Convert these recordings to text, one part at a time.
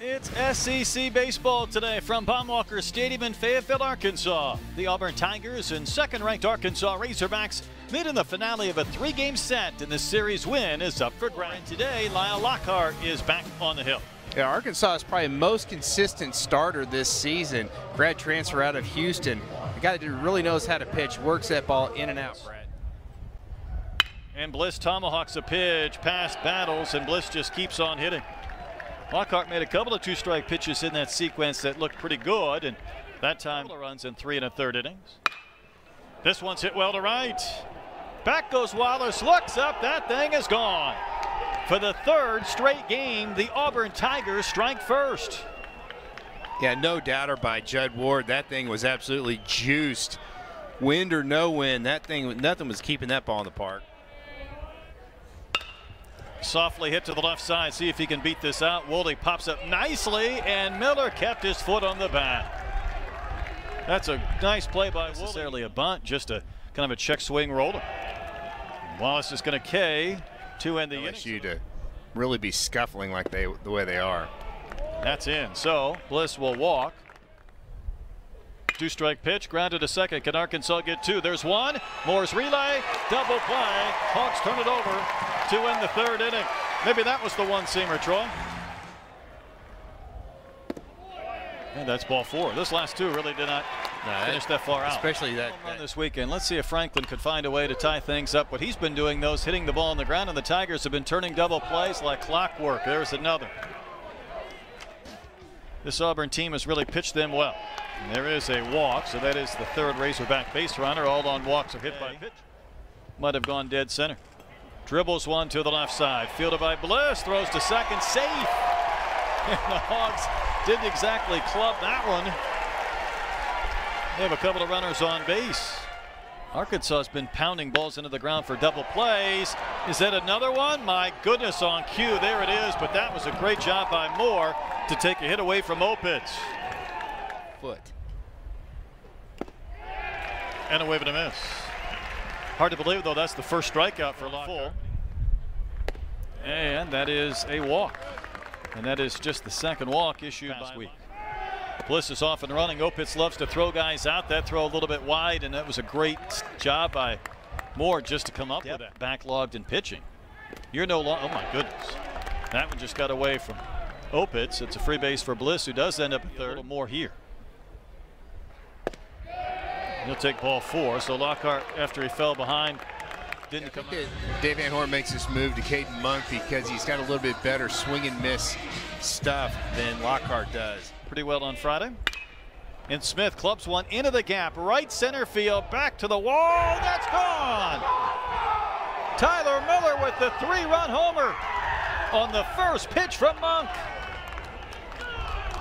It's SEC baseball today from Baum-Walker Stadium in Fayetteville, Arkansas. The Auburn Tigers and second-ranked Arkansas Razorbacks meet in the finale of a three-game set, and the series win is up for grabs. Today, Lael Lockhart is back on the hill. Yeah, Arkansas is probably most consistent starter this season. Grad transfer out of Houston. A guy that really knows how to pitch, works that ball in and out, Brad. And Bliss tomahawks a pitch past Battles, and Bliss just keeps on hitting. Lockhart made a couple of two-strike pitches in that sequence that looked pretty good, and that time runs in three and a third innings. This one's hit well to right. Back goes Wallace, looks up, that thing is gone. For the third straight game, the Auburn Tigers strike first. Yeah, no doubter by Judd Ward. That thing was absolutely juiced. Wind or no wind, that thing, nothing was keeping that ball in the park. Softly hit to the left side. See if he can beat this out. Woley pops up nicely, and Miller kept his foot on the bat. That's a nice play by Woley. Necessarily a bunt, just a kind of a check swing roller. Wallace is going to K to end the LSU to really be scuffling like they the way they are. That's in. So Bliss will walk. Two strike pitch, grounded a second. Can Arkansas get two? There's one. Moore's relay, double play. Hogs turn it over to win the third inning. Maybe that was the one seamer, Troy. And that's ball four. This last two really did not no, finish that far out. Especially that, that this weekend. Let's see if Franklin could find a way to tie things up. What he's been doing, those hitting the ball on the ground, and the Tigers have been turning double plays like clockwork. There's another. This Auburn team has really pitched them well. And there is a walk, so that is the third Razorback base runner. All on walks are hit by pitch. Might have gone dead center. Dribbles one to the left side. Fielded by Bliss. Throws to second. Safe. And the Hogs didn't exactly club that one. They have a couple of runners on base. Arkansas has been pounding balls into the ground for double plays. Is that another one? My goodness, on cue. There it is, but that was a great job by Moore to take a hit away from Opitz. Foot. And a wave and a miss. Hard to believe, though, that's the first strikeout for Lockhart. And that is a walk. And that is just the second walk issued last week. Bliss is off and running. Opitz loves to throw guys out. That throw a little bit wide, and that was a great job by Moore just to come up yep. with that. Backlogged in pitching. You're no longer, oh my goodness. That one just got away from Opitz. It's a free base for Bliss, who does end up a third. A little more here. He'll take ball four. So Lockhart, after he fell behind, didn't come out. Dave Van Horn makes this move to Caden Monke because he's got a little bit better swing and miss stuff than Lockhart does. Pretty well on Friday. And Smith clubs one into the gap, right center field, back to the wall. That's gone. Tyler Miller with the three-run homer on the first pitch from Monke.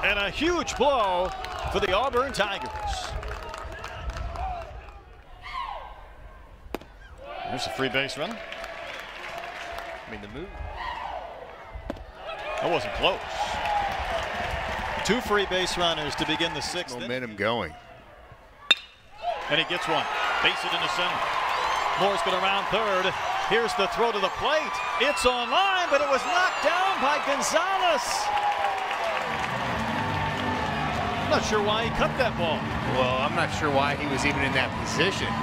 And a huge blow for the Auburn Tigers. There's a free base run. I mean, the move. That wasn't close. Two free base runners to begin the sixth. Momentum inning. going. And he gets one. Base it into center. Moore's going to round third. Here's the throw to the plate. It's on line, but it was knocked down by Gonzalez. I'm not sure why he cut that ball. Well, I'm not sure why he was even in that position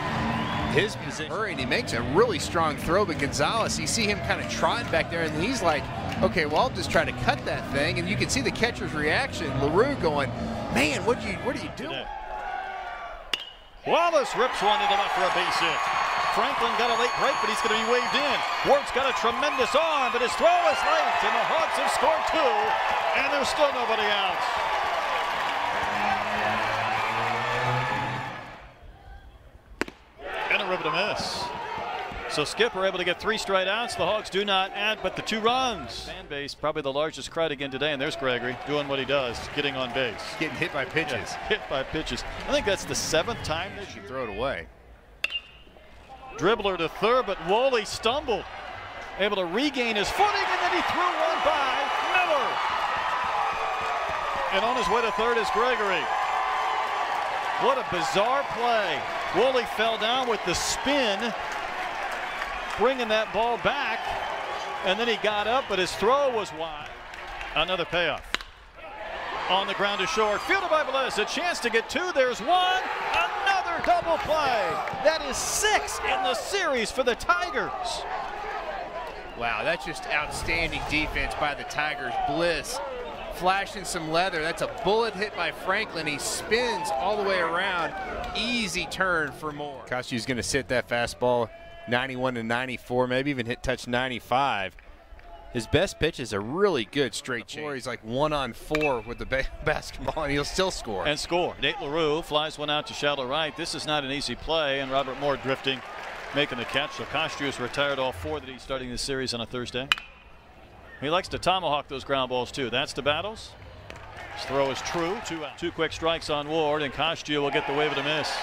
his position. Hurry, and he makes a really strong throw, but Gonzalez, you see him kind of trotting back there, and he's like, okay, well, I'll just try to cut that thing. And you can see the catcher's reaction. LaRue going, man, what you, what are you doing? Wallace rips one into left for a base hit. Franklin got a late break, but he's going to be waved in. Ward's got a tremendous arm, but his throw is late, and the Hogs have scored two, and there's still nobody out. A miss. So Skipper able to get three straight outs. The Hogs do not add but the two runs. Fan base, probably the largest crowd again today. And there's Gregory doing what he does, getting on base. Getting hit by pitches. Yes, hit by pitches. I think that's the seventh time this year. Throw it away. Dribbler to third, but Woley stumbled. Able to regain his footing, and then he threw one by Miller. And on his way to third is Gregory. What a bizarre play. Woley fell down with the spin, bringing that ball back, and then he got up, but his throw was wide. Another payoff. on the ground to short. Fielded by Velez. A chance to get two. There's one. Another double play. That is six in the series for the Tigers. Wow, that's just outstanding defense by the Tigers. Bliss flashing some leather. That's a bullet hit by Franklin. He spins all the way around. Easy turn for Moore. Costeiu's going to sit that fastball 91 to 94, maybe even hit touch 95. His best pitch is a really good straight change. He's like one on four with the ba basketball, and he'll still score. And score. Nate LaRue flies one out to shallow right. This is not an easy play, and Robert Moore drifting, making the catch. So Costeiu has retired all four that he's starting this series on a Thursday. He likes to tomahawk those ground balls too. That's the battles. His throw is true. Two out. Two quick strikes on Ward, and Costeiu will get the wave of the miss.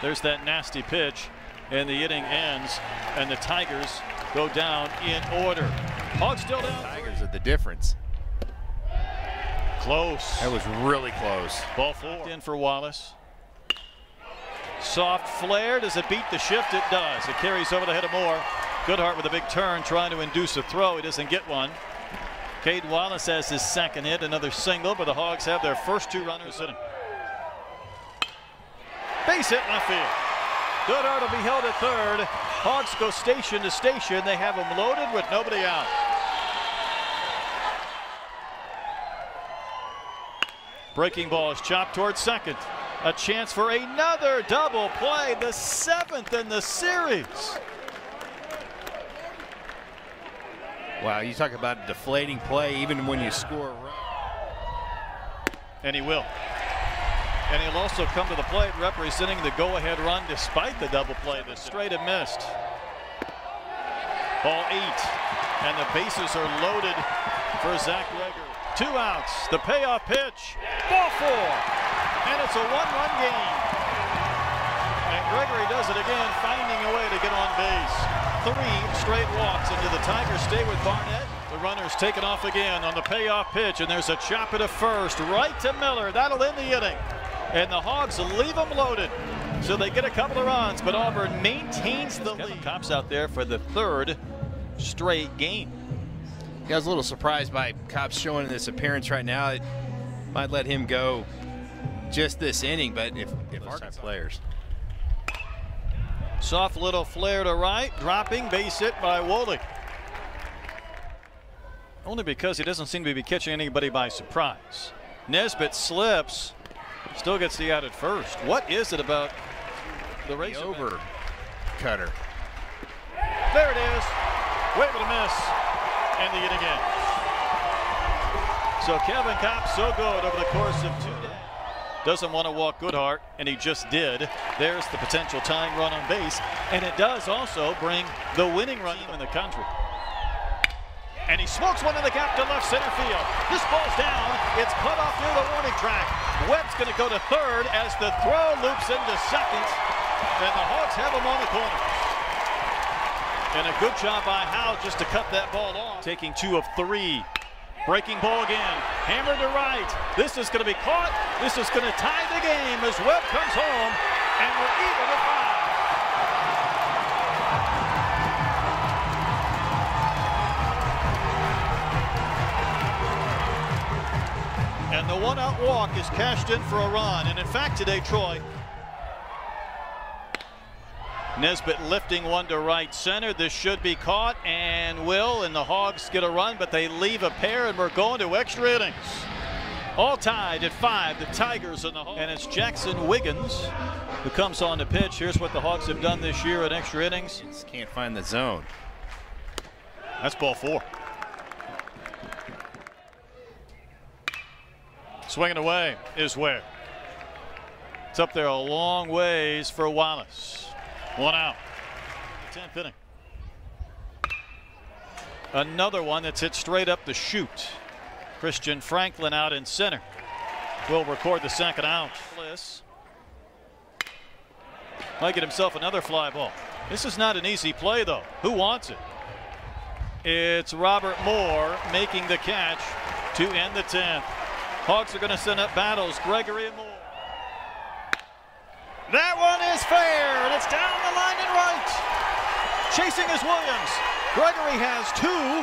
There's that nasty pitch, and the inning ends, and the Tigers go down in order. Hogs still down. Tigers are the difference. Close. That was really close. Ball four. In for Wallace. Soft flare. Does it beat the shift? It does. It carries over the head of Moore. Goodheart with a big turn trying to induce a throw. He doesn't get one. Cade Wallace has his second hit, another single, but the Hogs have their first two runners sitting. Base hit left field. Goodheart will be held at third. Hogs go station to station. They have him loaded with nobody out. Breaking ball is chopped towards second. A chance for another double play, the seventh in the series. Wow, you talk about a deflating play even when you score a run. And he will. And he'll also come to the plate representing the go-ahead run despite the double play. The straight and missed. Ball eight. And the bases are loaded for Zack Gregory. Two outs. The payoff pitch. Ball four. And it's a one-run game. And Gregory does it again, finding a way to get on base. Three straight walks into the Tigers stay with Barnett. The runner's taken off again on the payoff pitch, and there's a chop at a first, right to Miller. That'll end the inning. And the Hogs leave them loaded. So they get a couple of runs, but Auburn maintains the lead. Kopps out there for the third straight game. I was a little surprised by Kopps showing this appearance right now. It might let him go just this inning, but if, if Arkansas players. Soft little flare to right, dropping, base hit by Woley. Only because he doesn't seem to be catching anybody by surprise. Nesbit slips, still gets the out at first. What is it about the race? The over cutter. There it is. Wave of a miss. And the hit again. So Kevin Kopps so good over the course of two days. Doesn't want to walk Goodheart, and he just did. There's the potential tying run on base, and it does also bring the winning run in the country. And he smokes one in the gap to left center field. This ball's down. It's cut off near the warning track. Webb's going to go to third as the throw loops into second. And the Hogs have him on the corner. And a good job by Howe just to cut that ball off. Taking two of three. Breaking ball again. Hammered to right. This is going to be caught. This is going to tie the game as Webb comes home. And we're even at five. And the one out walk is cashed in for a run. And in fact, today, Troy, Nesbit lifting one to right center. This should be caught and will. And the Hogs get a run, but they leave a pair, and we're going to extra innings. All tied at five, the Tigers and the Hogs. And it's Jaxon Wiggins who comes on to pitch. Here's what the Hogs have done this year in extra innings. Just can't find the zone. That's ball four. Swinging away is where. It's up there a long ways for Wallace. One out. 10th inning. Another one that's hit straight up the chute. Christian Franklin out in center. Will record the second out. Bliss. Might get himself another fly ball. This is not an easy play, though. Who wants it? It's Robert Moore making the catch to end the 10th. Hogs are going to send up battles. Gregory and Moore. That one is fair, and it's down the line and right. Chasing is Williams. Gregory has two.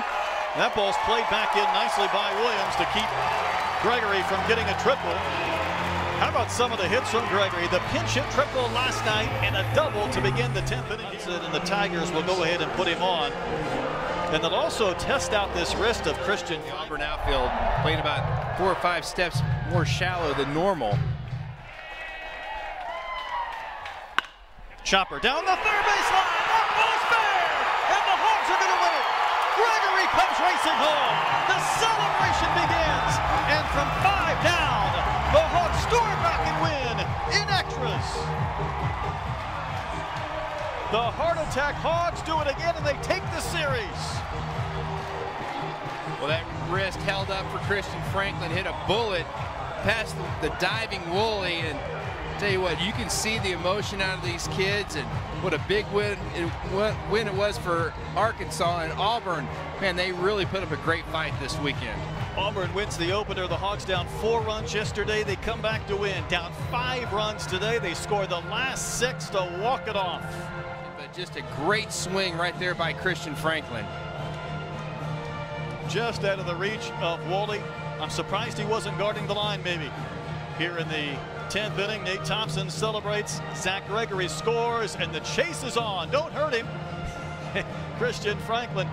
That ball's played back in nicely by Williams to keep Gregory from getting a triple. How about some of the hits from Gregory? The pinch hit triple last night and a double to begin the 10th inning. And the Tigers will go ahead and put him on. And they'll also test out this wrist of Christian. Auburn outfield playing about four or five steps more shallow than normal. Chopper down the third baseline. That ball's fair. And the Hogs are going to win it. Gregory comes racing home. The celebration begins. And from five down, the Hogs storm back and win in extras. The heart attack Hogs do it again and they take the series. Well, that wrist held up for Christian Franklin, hit a bullet past the, the diving Woley, and tell you what, you can see the emotion out of these kids and what a big win it, win it was for Arkansas and Auburn. Man, they really put up a great fight this weekend. Auburn wins the opener. The Hogs down four runs yesterday. They come back to win. Down five runs today. They score the last six to walk it off. But just a great swing right there by Christian Franklin. Just out of the reach of Wally. I'm surprised he wasn't guarding the line maybe. Here in the 10th inning, Nate Thompson celebrates. Zack Gregory scores, and the chase is on. Don't hurt him. Christian Franklin